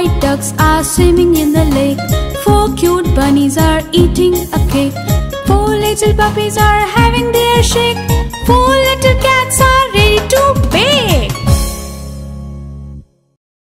white ducks are swimming in the lake. Four cute bunnies are eating a cake. Four little puppies are having their shake.